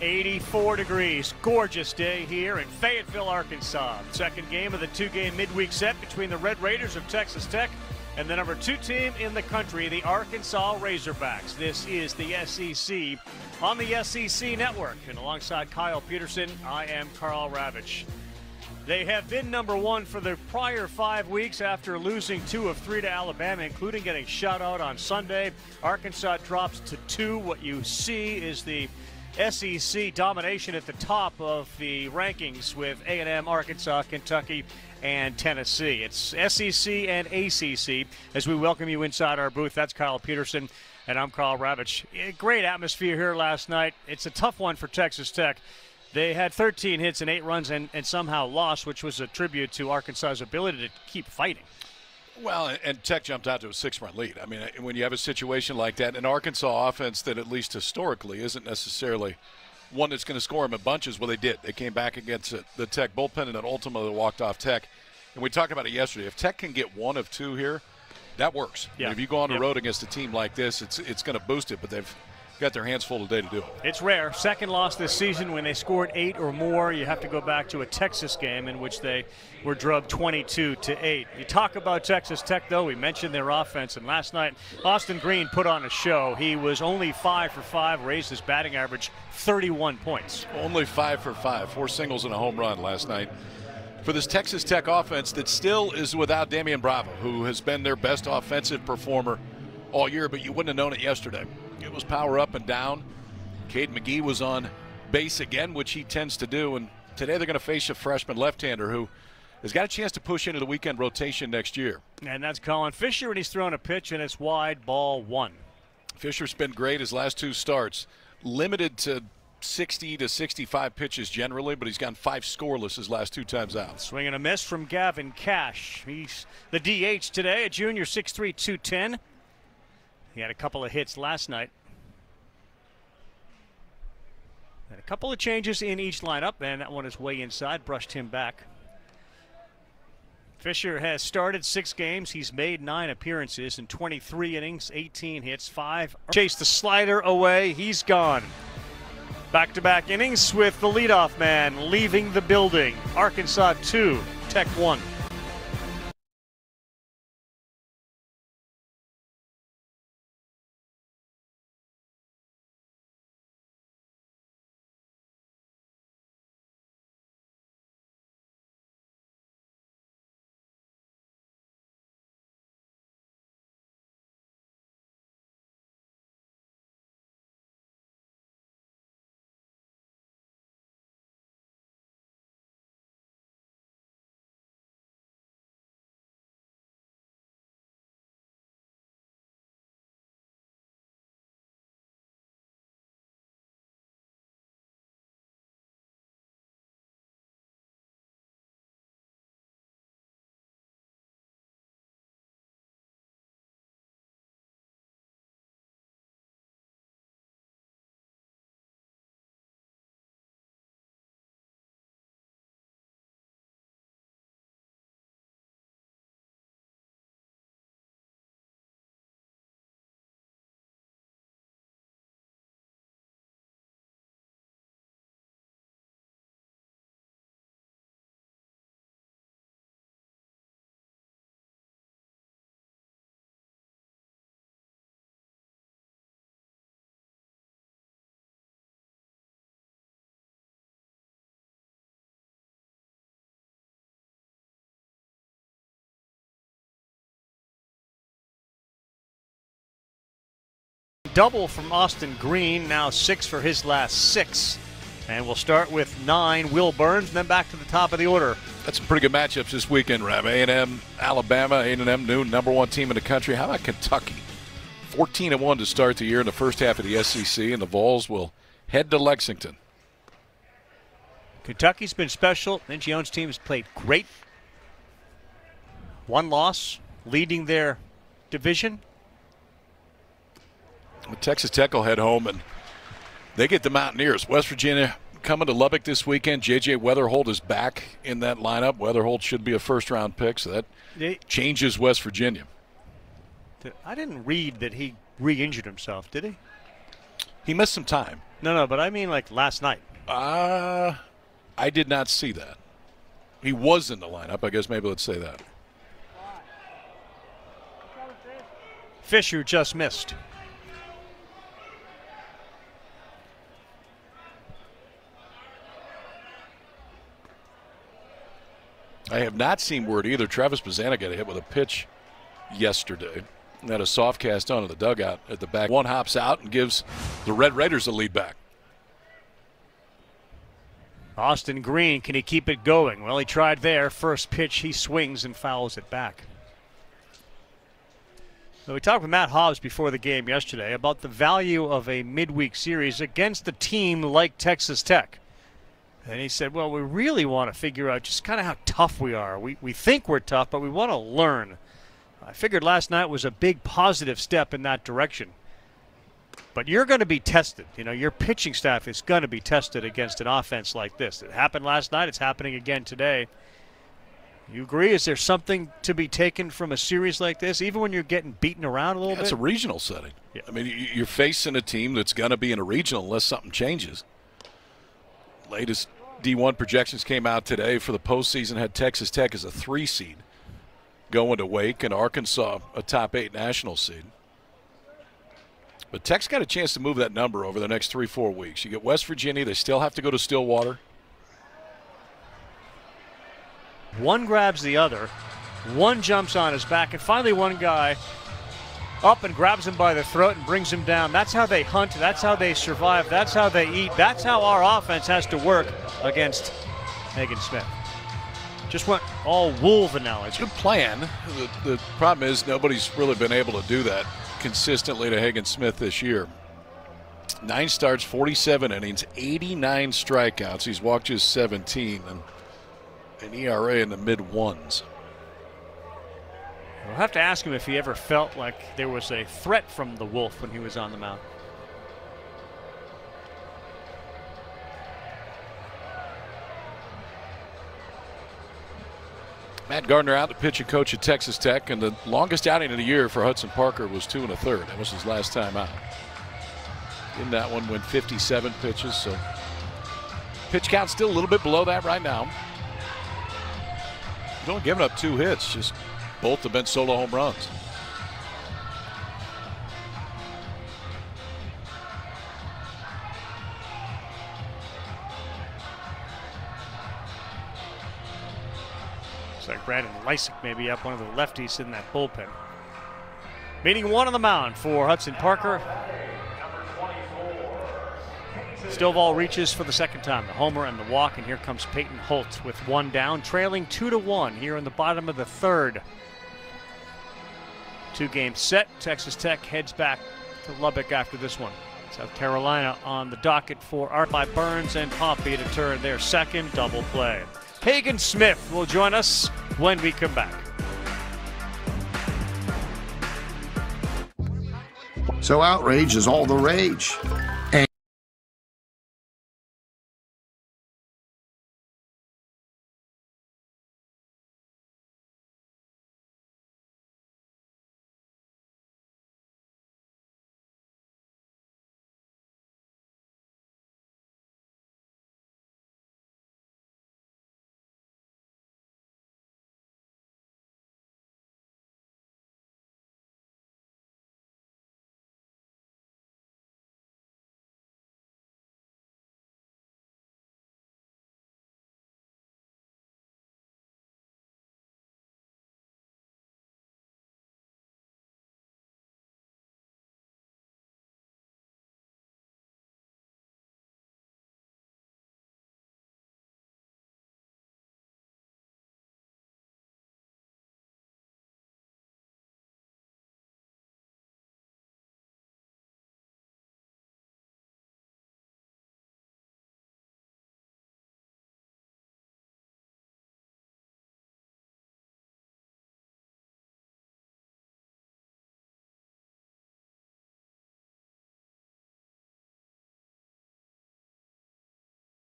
84 degrees. Gorgeous day here in Fayetteville, Arkansas. Second game of the two game midweek set between the Red Raiders of Texas Tech and the number two team in the country, the Arkansas Razorbacks. This is the SEC on the SEC network. And alongside Kyle Peterson, I am Karl Ravech. They have been number one for the prior five weeks after losing two of three to Alabama, including getting shut out on Sunday. Arkansas drops to two. What you see is the SEC domination at the top of the rankings with A&M, Arkansas, Kentucky, and Tennessee. It's SEC and ACC as we welcome you inside our booth. That's Kyle Peterson, and I'm Karl Ravech. Great atmosphere here last night. It's a tough one for Texas Tech. They had 13 hits and eight runs and, and somehow lost, which was a tribute to Arkansas's ability to keep fighting. Well, and Tech jumped out to a six-run lead. I mean, uh, when you have a situation like that, an Arkansas offense that at least historically isn't necessarily one that's going to score them in bunches, well, they did. They came back against uh, the Tech bullpen and then ultimately walked off Tech. And we talked about it yesterday. If Tech can get one of two here, that works. Yeah. if you go on the yeah. road against a team like this, it's it's going to boost it. But they've got their hands full today to do it. It's rare. Second loss this season when they scored eight or more. You have to go back to a Texas game in which they were drubbed 22 to eight. You talk about Texas Tech, though. We mentioned their offense, and last night Austin Green put on a show. He was only five for five, raised his batting average 31 points. Only five for five, four singles and a home run last night for this Texas Tech offense that still is without Damian Bravo, who has been their best offensive performer all year, but you wouldn't have known it yesterday. It was power up and down. Cade McGee was on base again, which he tends to do, and today they're going to face a freshman left-hander who has got a chance to push into the weekend rotation next year. And that's Colin Fisher, and he's thrown a pitch, and it's wide, ball one. Fisher's been great his last two starts, limited to 60 to 65 pitches generally, but he's gotten five scoreless his last two times out. Swing and a miss from Gavin Cash. He's the DH today, a junior 6'3", 210. He had a couple of hits last night. And a couple of changes in each lineup, and that one is way inside, brushed him back. Fisher has started six games. He's made nine appearances in 23 innings, 18 hits, five. Chase the slider away. He's gone. Back to back innings with the leadoff man leaving the building. Arkansas 2, Tech 1. Double from Austin Green, now six for his last six. And we'll start with nine, Will Burns, and then back to the top of the order. That's some pretty good matchups this weekend, Rav. A&M, Alabama, A&M, new number one team in the country. How about Kentucky? 14 and one to start the year in the first half of the SEC, and the Vols will head to Lexington. Kentucky's been special. Ben Jones' team has played great. One loss, leading their division. Texas Tech will head home and they get the Mountaineers. West Virginia coming to Lubbock this weekend. J.J. Wetherholt is back in that lineup. Weatherholt should be a first round pick, so that They- changes West Virginia. I didn't read that he re injured himself, did he? He missed some time. No, no, but I mean like last night. Uh, I did not see that. He was in the lineup. I guess maybe let's say that. Fisher just missed. I have not seen word either. Travis Bazzana got a hit with a pitch yesterday. Had a soft cast onto the dugout at the back. One hops out and gives the Red Raiders the lead back. Austin Green, can he keep it going? Well, he tried there. First pitch, he swings and fouls it back. we talked with Matt Hobbs before the game yesterday about the value of a midweek series against a team like Texas Tech. And he said, well, we really want to figure out just kind of how tough we are. We, we think we're tough, but we want to learn. I figured last night was a big positive step in that direction. But you're going to be tested. You know, your pitching staff is going to be tested against an offense like this. It happened last night. It's happening again today. You agree? Is there something to be taken from a series like this, even when you're getting beaten around a little yeah, bit? It's a regional setting. Yeah. I mean, you're facing a team that's going to be in a regional unless something changes. Latest D1 projections came out today for the postseason. Had Texas Tech as a three seed going to Wake, and Arkansas a top eight national seed. But Tech's got a chance to move that number over the next three, four weeks. You get West Virginia, they still have to go to Stillwater. One grabs the other, one jumps on his back, and finally one guy up and grabs him by the throat and brings him down. That's how they hunt. That's how they survive. That's how they eat. That's how our offense has to work against Hagen Smith. Just went all wolf analogy. Good plan. The, the problem is nobody's really been able to do that consistently to Hagen Smith this year. Nine starts, 47 innings, 89 strikeouts. He's walked just 17 and an ERA in the mid ones. We'll have to ask him if he ever felt like there was a threat from the Wolf when he was on the mound. Matt Gardner out, the pitching coach at Texas Tech, and the longest outing of the year for Hudson Parker was two and a third. That was his last time out. In that one, went 57 pitches, so pitch count still a little bit below that right now. Only given up two hits, just both have been solo home runs. Looks like Brandon Lysick may be up one of the lefties in that bullpen. Meeting one on the mound for Hudson Parker. Stovall reaches for the second time, the homer and the walk, and here comes Peyton Holt with one down, trailing two to one here in the bottom of the third. Two game set. Texas Tech heads back to Lubbock after this one. South Carolina on the docket for Art by Burns and Pompey to turn their second double play. Hagen Smith will join us when we come back. So outrage is all the rage.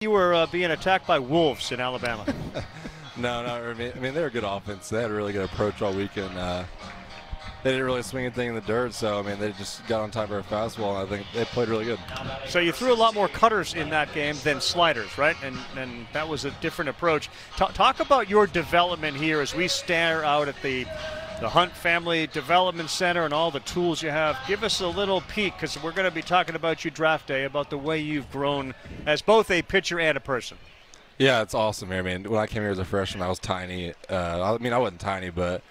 You were uh, being attacked by wolves in Alabama. no, no. I mean, I mean, they're a good offense. They had a really good approach all weekend. Uh, they didn't really swing anything in the dirt. So I mean, they just got on top of our fastball, and I think they played really good. So you threw a lot more cutters in that game than sliders, right? And and that was a different approach. Talk, talk about your development here as we stare out at the the Hunt Family Development Center and all the tools you have. Give us a little peek because we're going to be talking about you draft day, about the way you've grown as both a pitcher and a person. Yeah, it's awesome here. I mean, when I came here as a freshman, I was tiny. Uh, I mean, I wasn't tiny, but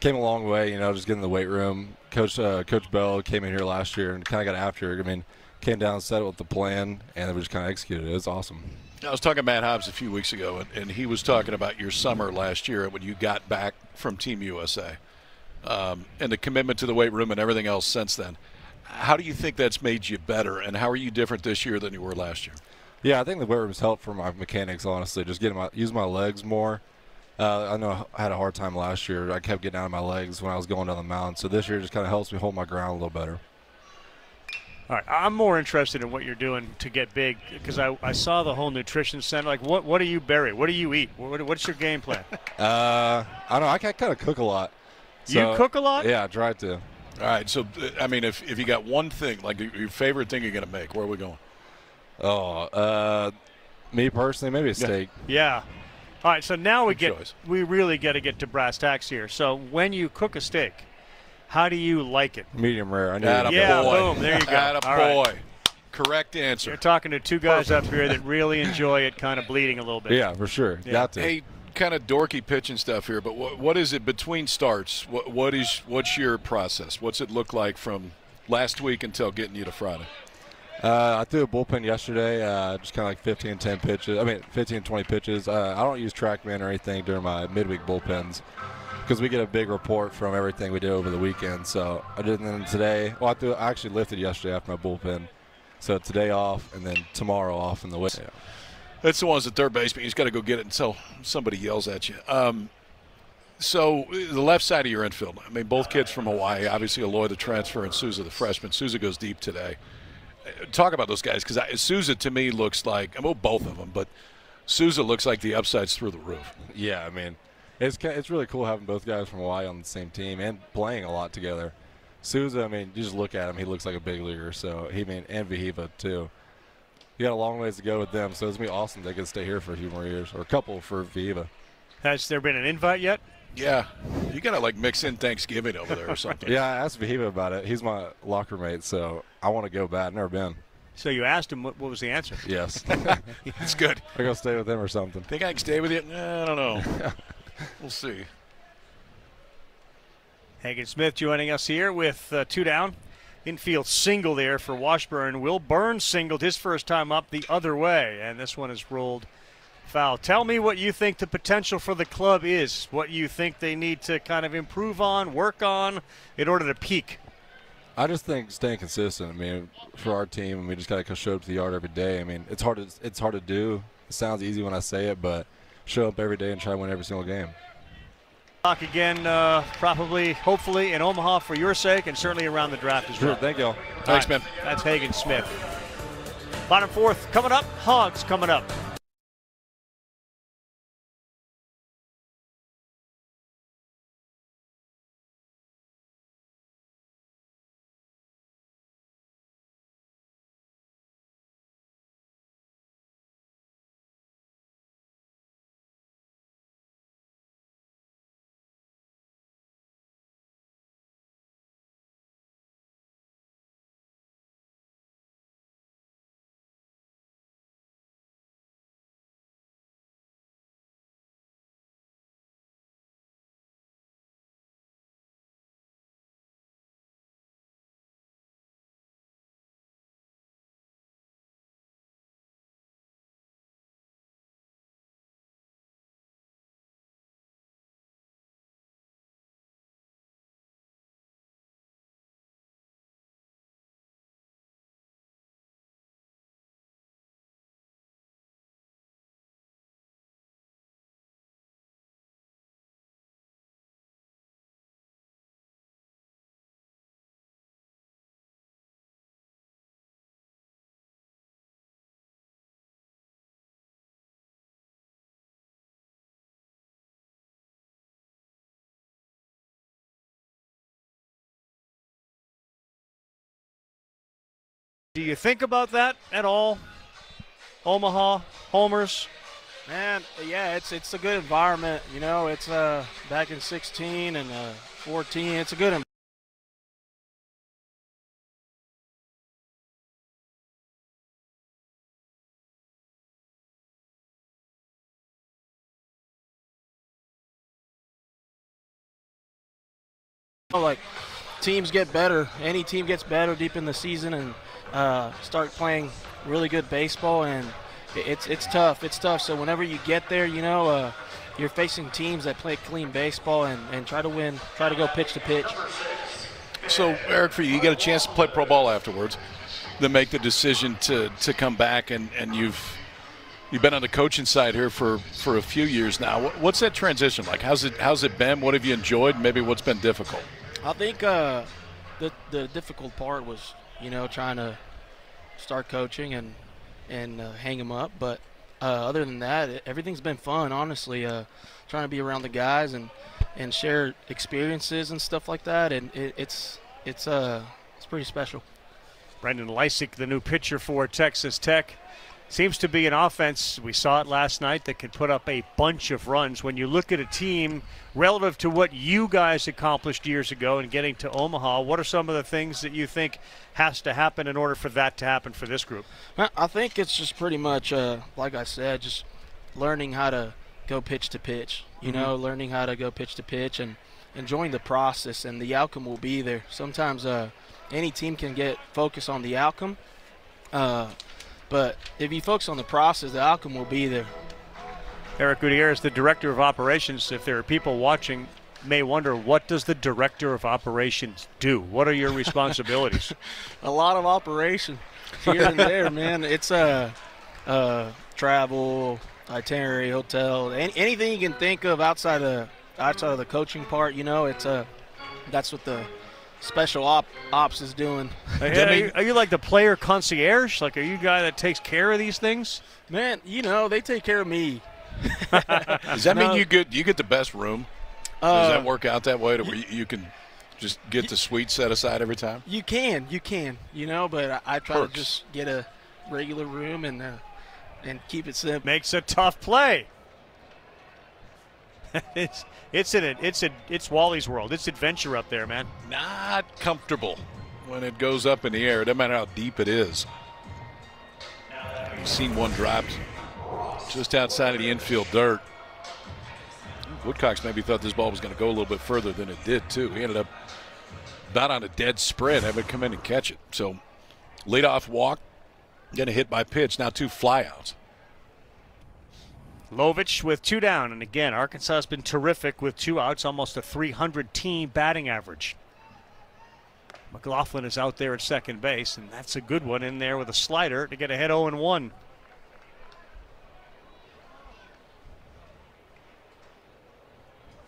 came a long way. You know, just getting in the weight room. Coach uh, Coach Bell came in here last year and kind of got after it. I mean, came down, and set it with the plan, and we just kind of executed it. It was awesome. I was talking to Matt Hobbs a few weeks ago, and, and he was talking about your summer last year when you got back from Team USA um, and the commitment to the weight room and everything else since then. How do you think that's made you better, and how are you different this year than you were last year? Yeah, I think the weight room's helped for my mechanics. Honestly, just getting my use my legs more. Uh, I know I had a hard time last year. I kept getting out of my legs when I was going down the mountain. So this year just kind of helps me hold my ground a little better. All right, I'm more interested in what you're doing to get big because I, I saw the whole nutrition center. Like, what what do you bury? What do you eat? What, what's your game plan? uh, I don't know. I kind of cook a lot. So, you cook a lot? Yeah, I try to. All right. So, I mean, if, if you got one thing, like your favorite thing you're going to make, where are we going? Oh, uh, me personally, maybe a steak. Yeah. All right. So now we Good get choice. we really got to get to brass tacks here. So when you cook a steak, how do you like it? Medium rare. I need Atta it. Yeah, boy. boom, there you go. Atta All right. boy. Correct answer. You're talking to two guys up here that really enjoy it, kind of bleeding a little bit. Yeah, for sure. Yeah. Got to. Hey, kind of dorky pitching stuff here, but what, what is it between starts? What, what is what's your process? What's it look like from last week until getting you to Friday? Uh, I threw a bullpen yesterday, uh, just kind of like 15, 10 pitches. I mean, 15, 20 pitches. Uh, I don't use TrackMan or anything during my midweek bullpens because we get a big report from everything we did over the weekend. So I did. And then today, well, I, threw, I actually lifted yesterday after my bullpen. So today off, and then tomorrow off in the week. That's the ones at third base, but you just got to go get it until somebody yells at you. Um, so the left side of your infield. I mean, both kids from Hawaii. Obviously, Aloy the transfer and Souza the freshman. Souza goes deep today. Talk about those guys because Souza to me looks like well, both of them, but Souza looks like the upside's through the roof. Yeah, I mean, it's it's really cool having both guys from Hawaii on the same team and playing a lot together. Souza, I mean, you just look at him; he looks like a big leaguer. So he mean, and Wehiwa too. You got a long ways to go with them, so it's gonna be awesome they can stay here for a few more years, or a couple for Viva. Has there been an invite yet? Yeah, you got to like mix in Thanksgiving over there or something. Yeah, I asked Viva about it. He's my locker mate, so I want to go bad. I've never been. So you asked him what, what was the answer? Yes, it's good. I'm gonna stay with him or something. Think I can stay with you? Eh, I don't know. we'll see. Hagen Smith joining us here with uh, two down. Infield single there for Washburn. Will Burns singled his first time up the other way, and this one is rolled foul. Tell me what you think the potential for the club is, what you think they need to kind of improve on, work on in order to peak. I just think staying consistent. I mean, for our team, we just got to show up to the yard every day. I mean, it's hard to it's hard to do. It sounds easy when I say it, but show up every day and try to win every single game. Talk again, uh, probably, hopefully, in Omaha for your sake, and certainly around the draft as Sure, well. thank y'all. Thanks, All right, man. That's Hagen Smith. Bottom fourth coming up. Hogs coming up. Do you think about that at all? Omaha, homers. Man, yeah, it's it's a good environment. You know, it's uh back in 16 and uh, 14. It's a good. environment. like teams get better. Any team gets better deep in the season and uh, start playing really good baseball, and it's it's tough. It's tough. So whenever you get there, you know uh, you're facing teams that play clean baseball and, and try to win, try to go pitch to pitch. So, Eric, for you, you get a chance to play pro ball afterwards, then make the decision to, to come back, and, and you've you've been on the coaching side here for, for a few years now. What's that transition like? How's it how's it been? What have you enjoyed? Maybe what's been difficult? I think uh, the the difficult part was, you know, trying to start coaching and and uh, hang them up. But uh, other than that, it, everything's been fun. Honestly, uh, trying to be around the guys and and share experiences and stuff like that, and it, it's it's uh it's pretty special. Brendan Lysick, the new pitcher for Texas Tech. Seems to be an offense, we saw it last night, that can put up a bunch of runs. When you look at a team relative to what you guys accomplished years ago and getting to Omaha, what are some of the things that you think has to happen in order for that to happen for this group? I think it's just pretty much, uh, like I said, just learning how to go pitch to pitch. You mm-hmm. know, learning how to go pitch to pitch and enjoying the process, and the outcome will be there. Sometimes uh, any team can get focused on the outcome. Uh, but if you focus on the process, the outcome will be there. Eric Gutierrez, the director of operations. If there are people watching, may wonder what does the director of operations do? What are your responsibilities? a lot of operation here and there, man. It's a uh, uh, travel, itinerary, hotel, any, anything you can think of outside of outside of the coaching part. You know, it's a uh, that's what the special op, ops is doing. Are, you, are, you, like the player concierge? Like, are you a guy that takes care of these things? Man, you know they take care of me. Does that no. mean you get you get the best room? Uh, Does that work out that way to where you, you can just get the suite set aside every time? You can, you can, you know. But I, I try Perks. to just get a regular room and uh, and keep it simple. Makes a tough play. it's it's in it. It's a it's Wally's world. It's adventure up there, man. Not comfortable when it goes up in the air. It doesn't matter how deep it is. You've seen one dropped just outside of the infield dirt. Woodcocks maybe thought this ball was going to go a little bit further than it did too. He ended up about on a dead spread, having to come in and catch it. So leadoff walk, getting hit by pitch. Now two flyouts. Lovich with two down. And again, Arkansas has been terrific with two outs, almost a 300 team batting average. McLaughlin is out there at second base, and that's a good one in there with a slider to get ahead 0 1.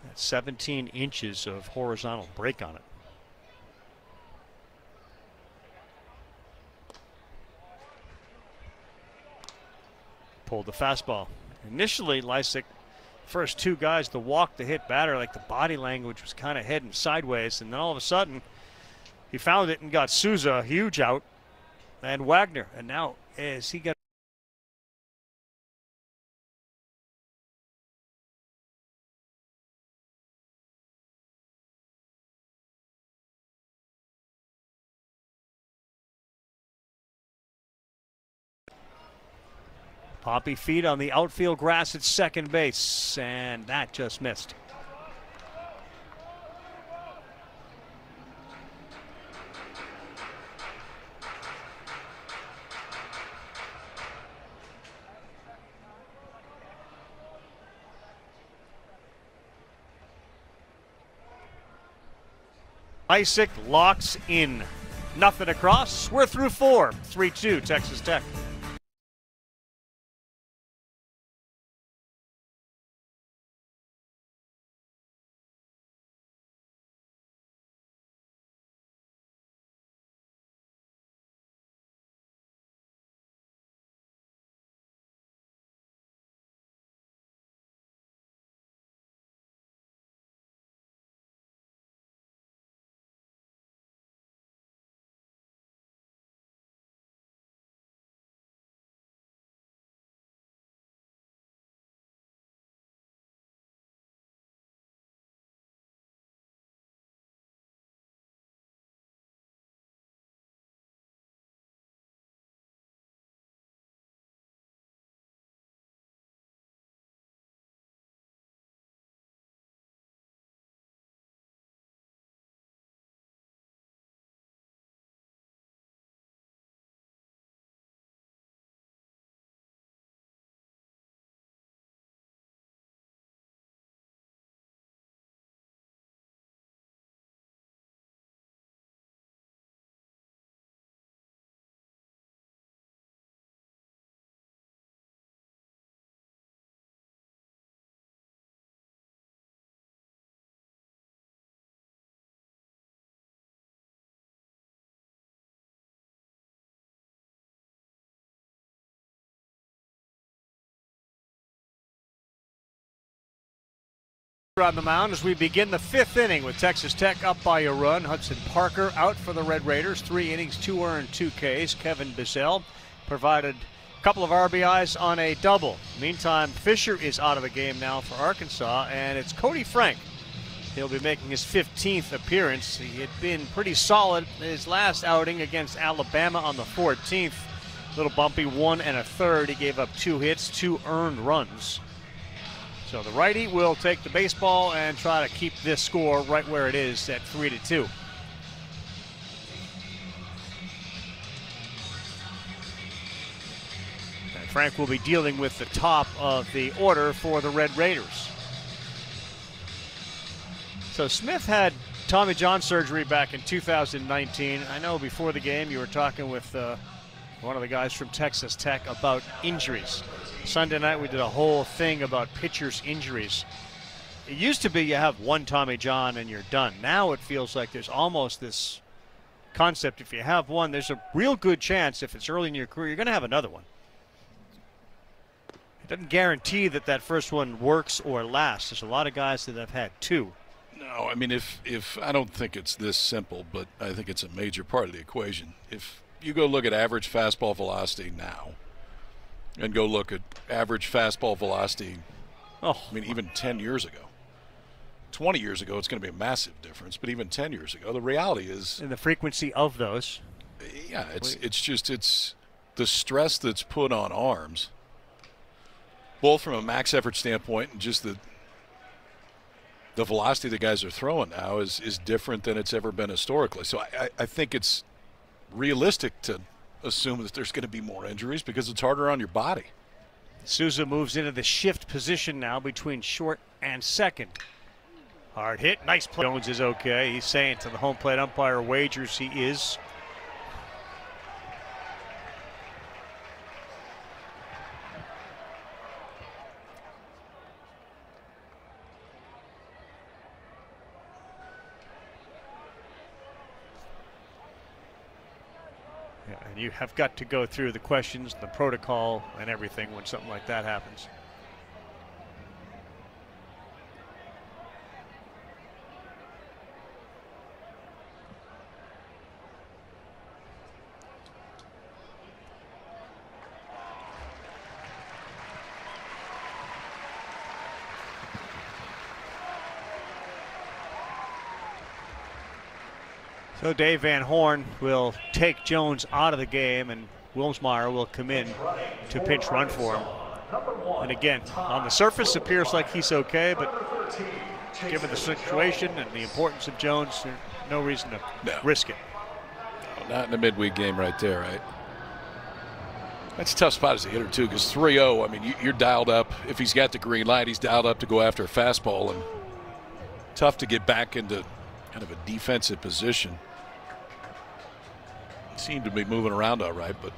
That's 17 inches of horizontal break on it. Pulled the fastball. Initially, Lysick, first two guys, the walk, the hit batter, like the body language was kind of heading sideways. And then all of a sudden, he found it and got Souza huge out and Wagner. And now, as he got Poppy feet on the outfield grass at second base, and that just missed. Isaac locks in. Nothing across. We're through four. 3 2, Texas Tech. On the mound as we begin the fifth inning with Texas Tech up by a run. Hudson Parker out for the Red Raiders. Three innings, two earned, two Ks. Kevin Bazzell provided a couple of RBIs on a double. Meantime, Fisher is out of the game now for Arkansas, and it's Koty Frank. He'll be making his 15th appearance. He had been pretty solid his last outing against Alabama on the 14th. Little bumpy, one and a third. He gave up two hits, two earned runs. So the righty will take the baseball and try to keep this score right where it is at three to two. And Frank will be dealing with the top of the order for the Red Raiders. So Smith had Tommy John surgery back in 2019. I know before the game you were talking with uh, one of the guys from Texas Tech about injuries. Sunday night we did a whole thing about pitchers' injuries. It used to be you have one Tommy John and you're done. Now it feels like there's almost this concept if you have one, there's a real good chance if it's early in your career, you're going to have another one. It doesn't guarantee that that first one works or lasts. There's a lot of guys that have had two. No, I mean, if, if I don't think it's this simple, but I think it's a major part of the equation. If you go look at average fastball velocity now and go look at average fastball velocity, Oh, I mean, even 10 years ago. 20 years ago, it's going to be a massive difference, but even 10 years ago, the reality is, and the frequency of those. yeah, it's it's just it's the stress that's put on arms, both from a max effort standpoint and just the the velocity the guys are throwing now is is different than it's ever been historically. So I, I think it's realistic to assume that there's going to be more injuries because it's harder on your body. Souza moves into the shift position now between short and second. Hard hit, nice play. Jones is okay. He's saying to the home plate umpire wagers he is. You have got to go through the questions, the protocol, and everything when something like that happens. So Dave Van Horn will take Jones out of the game, and Wilmsmeyer will come in to pinch run for him. And again, on the surface, appears like he's okay, but given the situation and the importance of Jones, there's no reason to No. risk it. Not in a midweek game right there, right? That's a tough spot as a hitter, too, because 3 0, I mean, you're dialed up. If he's got the green light, he's dialed up to go after a fastball, and tough to get back into kind of a defensive position. Seemed to be moving around all right, but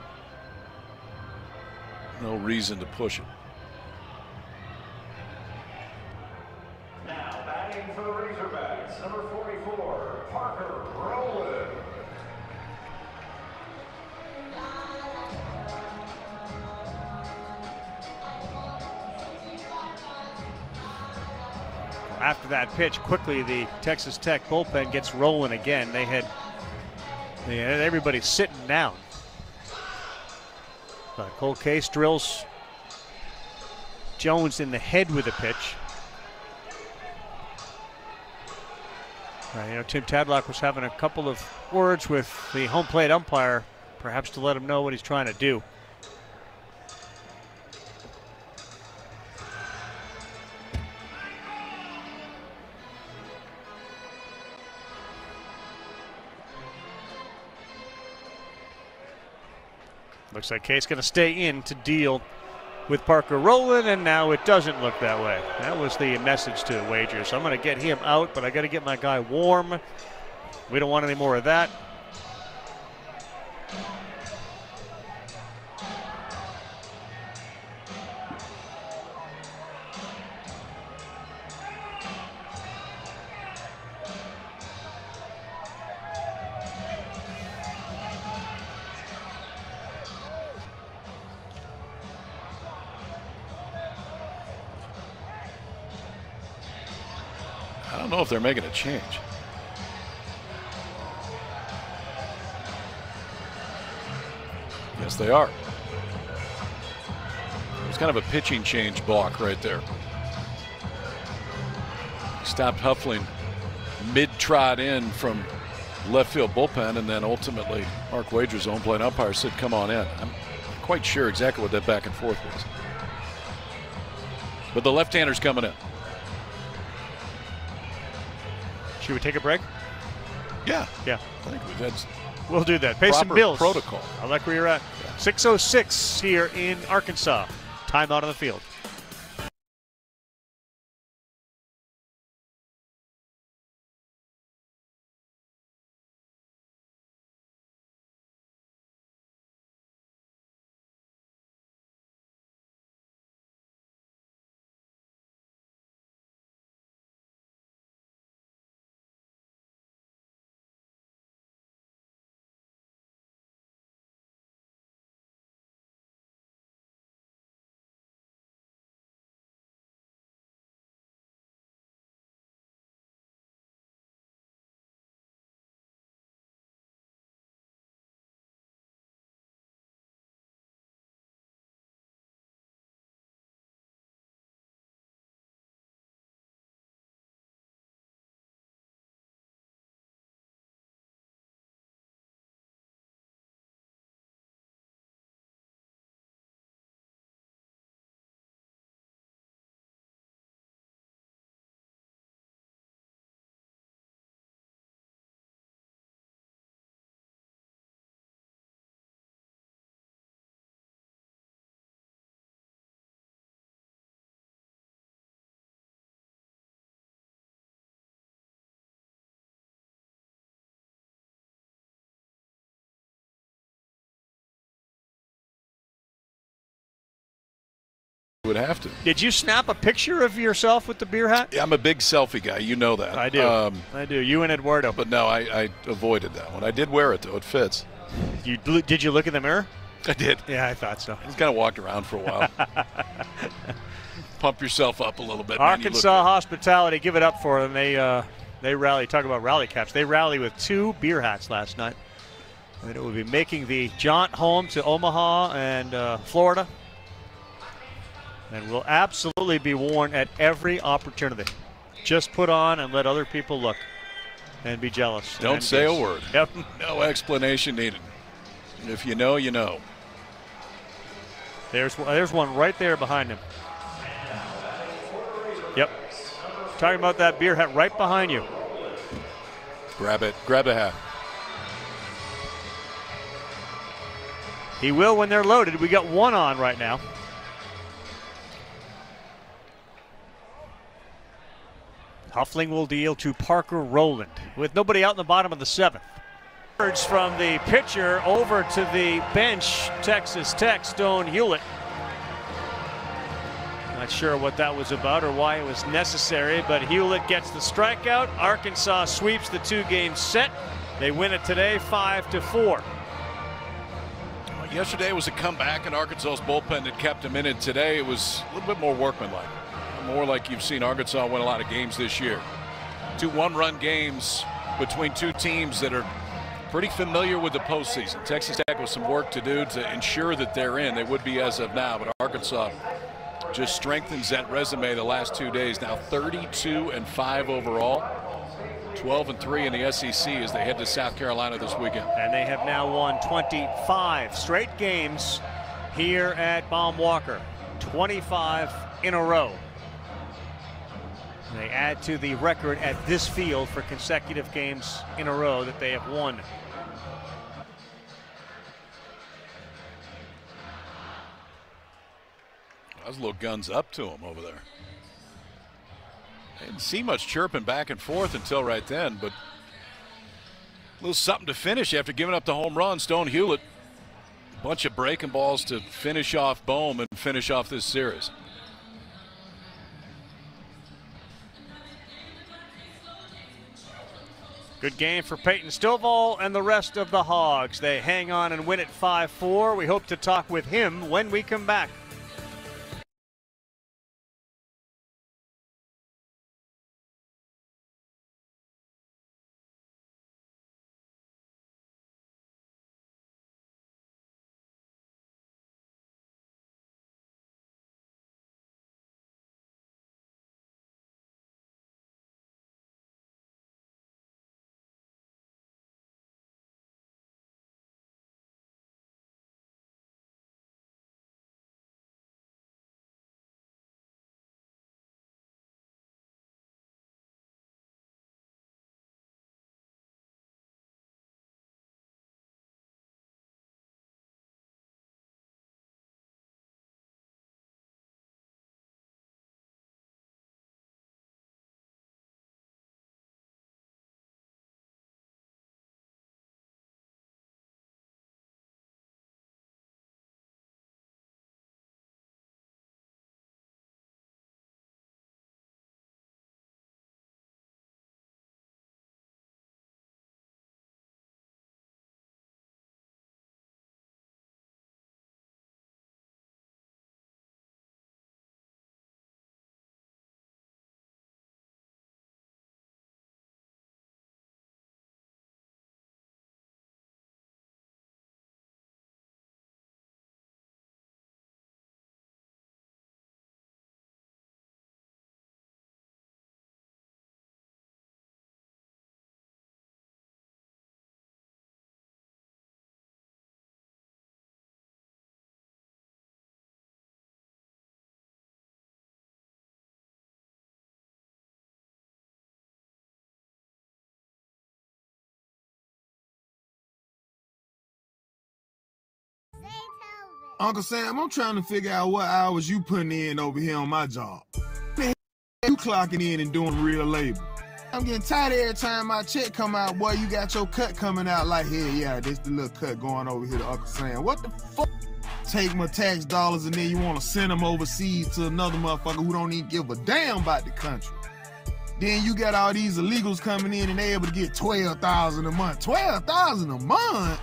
no reason to push it. Now batting for the Razorbacks, number 44, Parker Rowland. After that pitch, quickly the Texas Tech bullpen gets rolling again. They had, they had everybody sitting down. But Cole Case drills Jones in the head with a pitch. Uh, you know, Tim Tadlock was having a couple of words with the home plate umpire, perhaps to let him know what he's trying to do. Looks like Case going to stay in to deal with Parker Rowland, and now it doesn't look that way. That was the message to Wagers. I'm going to get him out, but I got to get my guy warm. We don't want any more of that. Don't know if they're making a change. Yes, they are. It's kind of a pitching change block right there. Stopped Huffling mid trot in from left field bullpen, and then ultimately Mark Wager's own plate umpire said, "Come on in." I'm quite sure exactly what that back and forth was. But the left-hander's coming in. Should we take a break? Yeah, Yeah, I think we've had we'll do that. Pay some bills. protocol. I like where you're at. 606 here in Arkansas. Timeout on the field. Would have to. Did you snap a picture of yourself with the beer hat? Yeah, I'm a big selfie guy. You know that. I do. Um, I do. You and Eduardo. but no, I, I avoided that one. I did wear it though. It fits. You did you look in the mirror? I did. Yeah, I thought so. Just kind of walked around for a while. Pump yourself up a little bit. man. You look Arkansas hospitality, give it up for them. They uh, they rally. Talk about rally caps. They rally with two beer hats last night. And it will be making the jaunt home to Omaha and uh, Florida, and will absolutely be worn at every opportunity. Just put on and let other people look and be jealous. Don't say a word. Yep. No explanation needed. If you know, you know. There's there's one right there behind him. Yep. Talking about that beer hat right behind you. Grab it. Grab the hat. He will when they're loaded. We got one on right now. Huffling will deal to Parker Rowland with nobody out in the bottom of the seventh. Words From the pitcher over to the bench, Texas Tech, Stone Hewlett. Not sure what that was about or why it was necessary, but Hewlett gets the strikeout. Arkansas sweeps the two-game set. They win it today, five to four. Yesterday was a comeback, and Arkansas's bullpen that kept him in it. Today it was a little bit more workmanlike, more like you've seen Arkansas win a lot of games this year. Two one-run games between two teams that are pretty familiar with the postseason. Texas Tech with some work to do to ensure that they're in. They would be as of now, but Arkansas just strengthens that resume the last two days. Now 32 and 5 overall, 12 and 3 in the SEC as they head to South Carolina this weekend. And they have now won 25 straight games here at Baum Walker. 25 in a row. They add to the record at this field for consecutive games in a row that they have won. Those little guns up to him over there. I didn't see much chirping back and forth until right then, but a little something to finish after giving up the home run. Stone Hewlett, a bunch of breaking balls to finish off Bohm and finish off this series. Good game for Peyton Stovall and the rest of the Hogs. They hang on and win it 5 4. We hope to talk with him when we come back. Uncle Sam, I'm trying to figure out what hours you putting in over here on my job. Man, you clocking in and doing real labor. I'm getting tired every time my check come out, boy. You got your cut coming out like, here, yeah, this the little cut going over here to Uncle Sam. What the fuck? Take my tax dollars and then you want to send them overseas to another motherfucker who don't even give a damn about the country. Then you got all these illegals coming in and they able to get twelve thousand a month. Twelve thousand a month?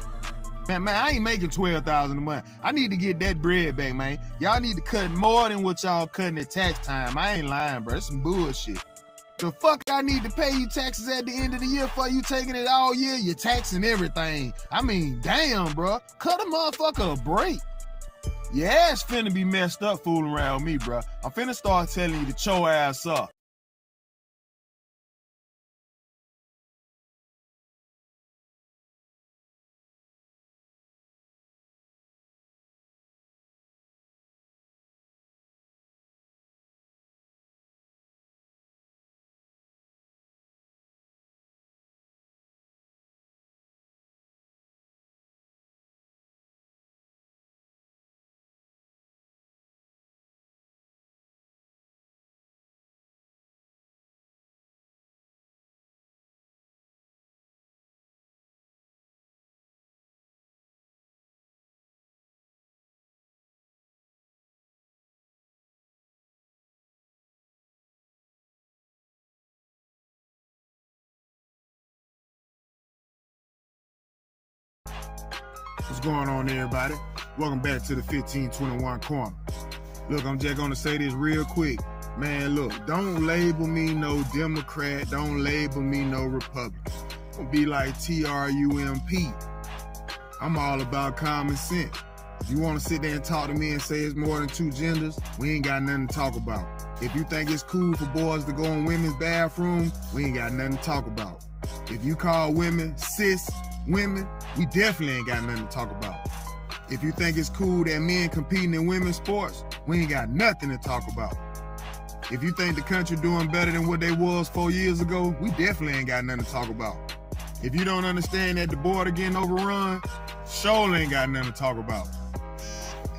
Man, man, I ain't making twelve thousand a month. I need to get that bread back, man. Y'all need to cut more than what y'all cutting at tax time. I ain't lying, bro. It's some bullshit. The fuck I need to pay you taxes at the end of the year for you taking it all year? You're taxing everything. I mean, damn, bro. Cut a motherfucker a break. Your ass finna be messed up fooling around me, bro. I'm finna start telling you to chow ass up. What's going on, everybody? Welcome back to the 1521 corner. Look, I'm just gonna say this real quick. Man, look, don't label me no Democrat, don't label me no Republican. Don't be like T-R-U-M-P. I'm all about common sense. If you wanna sit there and talk to me and say it's more than two genders, we ain't got nothing to talk about. If you think it's cool for boys to go in women's bathroom, we ain't got nothing to talk about. If you call women cis women, we definitely ain't got nothing to talk about. If you think it's cool that men competing in women's sports, we ain't got nothing to talk about. If you think the country doing better than what they was four years ago, we definitely ain't got nothing to talk about. If you don't understand that the board border getting overrun, surely ain't got nothing to talk about.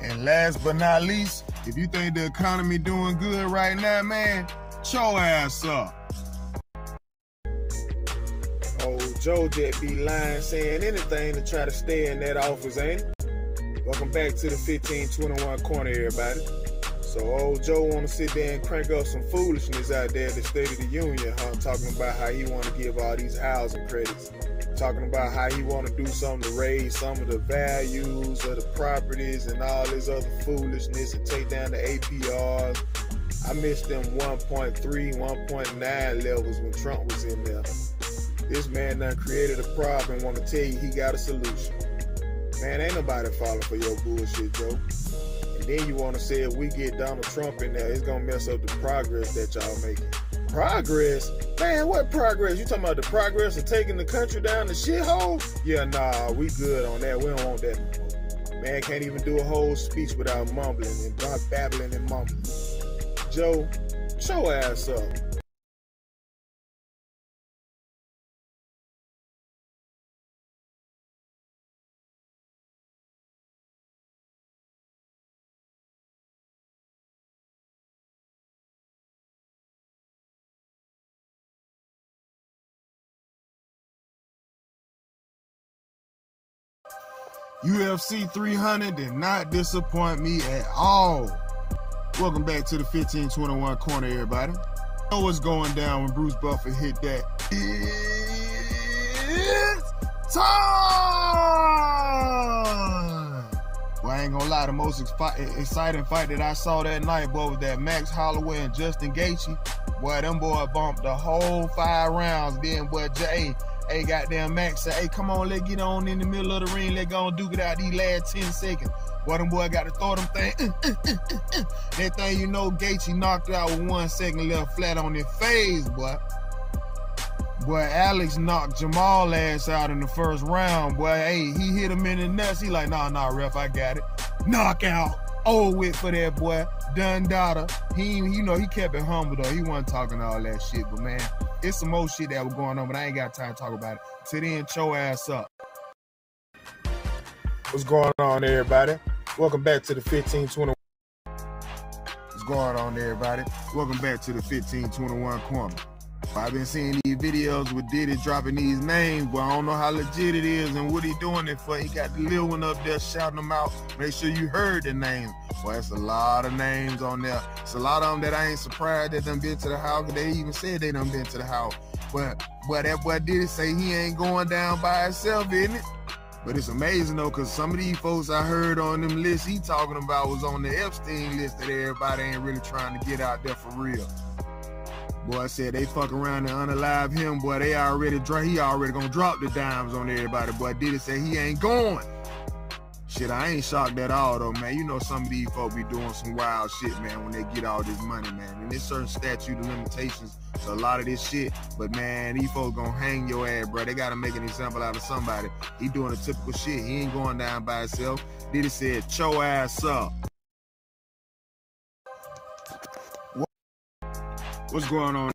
And last but not least, if you think the economy doing good right now, man, show ass up. Joe just be lying, saying anything to try to stay in that office, ain't it? Welcome back to the 1521 corner, everybody. So old Joe want to sit there and crank up some foolishness out there at the State of the Union, huh? Talking about how he want to give all these housing credits. Talking about how he want to do something to raise some of the values of the properties and all this other foolishness and take down the APRs. I missed them 1.3, 1.9 levels when Trump was in there. Man done created a problem want to tell you he got a solution. Man, ain't nobody falling for your bullshit, Joe. And then you want to say if we get Donald Trump in there, it's gonna mess up the progress that y'all making. Progress? Man, what progress? You talking about the progress of taking the country down the shithole? Yeah, nah, we good on that. We don't want that. Man can't even do a whole speech without mumbling and babbling and mumbling. Joe, show ass up. UFC 300 did not disappoint me at all. Welcome back to the 1521 corner, everybody. Know what's going down when Bruce Buffer hit that. It's time! Well, I ain't gonna lie, the most exciting fight that I saw that night, boy, was that Max Holloway and Justin Gaethje. Boy, them boy bumped the whole five rounds. Then, boy, Jay, hey, goddamn Max said, hey, come on, let's get on in the middle of the ring. Let's go and duke it out these last 10 seconds. Boy, them boy got to throw them thing. Uh, uh, uh, that thing, you know, Gaethje knocked out with one second left flat on his face, boy. Boy, Alex knocked Jamal ass out in the first round. Boy, hey, he hit him in the nuts. He like, nah, nah, ref, I got it. Knockout. Oh, Old wit for that boy. Done daughter. He, you know, he kept it humble though. He wasn't talking all that shit. But man, it's some more shit that was going on, but I ain't got time to talk about it. Sit in, show ass up. What's going on, everybody? Welcome back to the 1521. What's going on, everybody? Welcome back to the 1521 corner. I've been seeing these videos with Diddy dropping these names, but I don't know how legit it is and what he doing it for. He got the little one up there shouting them out. Make sure you heard the names. Well, that's a lot of names on there. It's a lot of them that I ain't surprised that done been to the house. They even said they done been to the house. But but that boy Diddy say he ain't going down by himself, isn't it? But it's amazing though, cause some of these folks I heard on them lists he talking about was on the Epstein list that everybody ain't really trying to get out there for real. Boy, I said they fuck around and unalive him. Boy, they already he already gonna drop the dimes on everybody. Boy, Diddy say he ain't going. Shit, I ain't shocked at all though, man. You know some of these folks be doing some wild shit, man, when they get all this money, man. And there's certain statute of limitations to a lot of this shit. But man, these folks gonna hang your ass, bro. They gotta make an example out of somebody. He doing a typical shit. He ain't going down by himself. Diddy said, "Cho ass up." What's going on?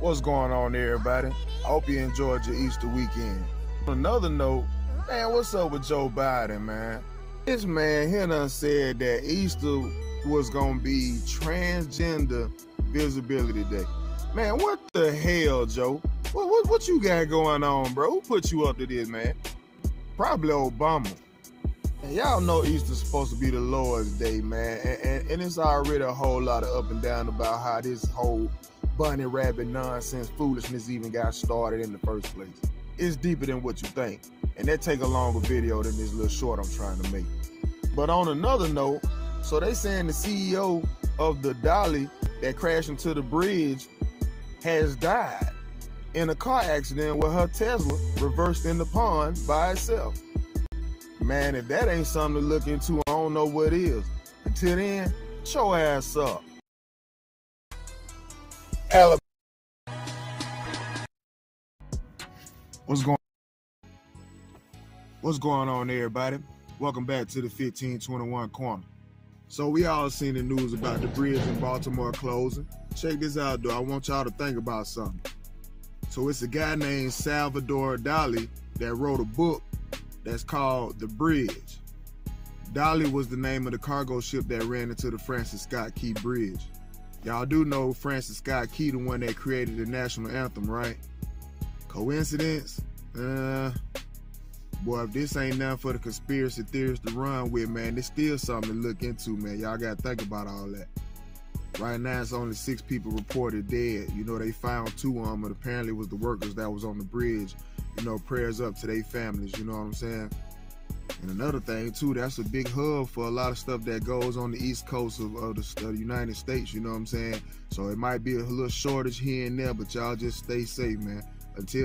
What's going on, everybody? I hope you enjoyed your Easter weekend. On another note, man, what's up with Joe Biden, man? This man here done said that Easter was gonna be transgender visibility day. Man, what the hell, Joe? What, what, what you got going on, bro? Who put you up to this, man? Probably Obama. And y'all know Easter's supposed to be the Lord's Day, man. And, and, and, it's already a whole lot of up and down about how this whole bunny rabbit nonsense foolishness even got started in the first place. It's deeper than what you think. And that take a longer video than this little short I'm trying to make. But on another note, so they saying the CEO of the Dali that crashed into the bridge has died in a car accident where her Tesla reversed in the pond by itself. Man, if that ain't something to look into, I don't know what is. Until then, show ass up. Alabama. What's going What's going on, everybody? Welcome back to the 1521 corner. So we all seen the news about the bridge in Baltimore closing. Check this out, though. I want y'all to think about something. So it's a guy named Salvador Dali that wrote a book that's called The Bridge. Dali was the name of the cargo ship that ran into the Francis Scott Key Bridge. Y'all do know Francis Scott Key, the one that created the national anthem, right? Coincidence? Uh, boy, if this ain't nothing for the conspiracy theorists to run with, man, it's still something to look into, man. Y'all gotta think about all that. Right now, it's only six people reported dead. You know, they found two of them, but apparently it was the workers that was on the bridge you know, prayers up to their families, you know what I'm saying? And another thing too, that's a big hub for a lot of stuff that goes on the east coast of, of the, of the United States, you know what I'm saying? So it might be a little shortage here and there, but y'all just stay safe, man. Until